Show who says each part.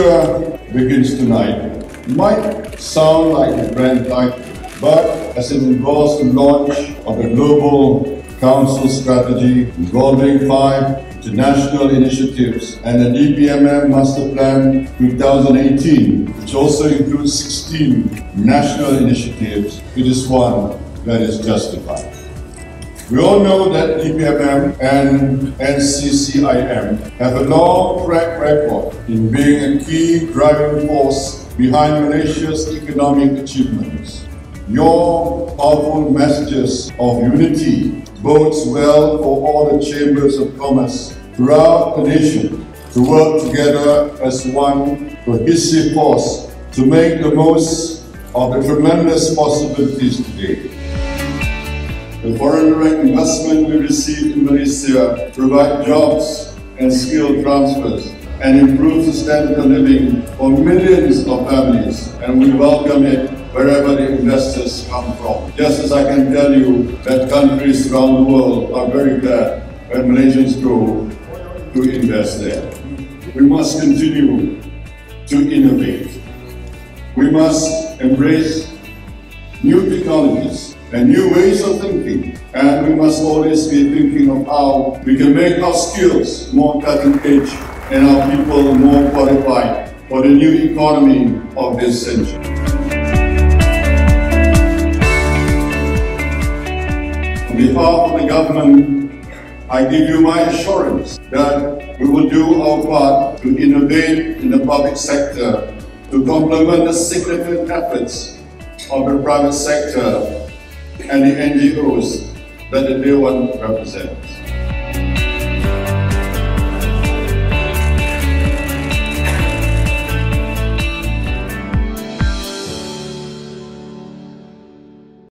Speaker 1: Begins tonight might sound like a grand title, but as it involves the launch of a global council strategy involving five international initiatives and the DPMM Master Plan 2018, which also includes 16 national initiatives, it is one that is justified. We all know that DPMM and NCCIM have a long track record in being a key driving force behind Malaysia's economic achievements. Your powerful messages of unity bodes well for all the chambers of commerce throughout the nation to work together as one cohesive force to make the most of the tremendous possibilities today. The foreign direct investment we receive in Malaysia provide jobs and skill transfers and improve the standard of living for millions of families and we welcome it wherever the investors come from. Just as I can tell you that countries around the world are very glad when Malaysians go to invest there. We must continue to innovate. We must embrace new technologies and new ways of thinking. And we must always be thinking of how we can make our skills more cutting edge and our people more qualified for the new economy of this century. On behalf of the government, I give you my assurance that we will do our part to innovate in the public sector to complement the significant efforts of the private sector and the NGOs that the day one represents.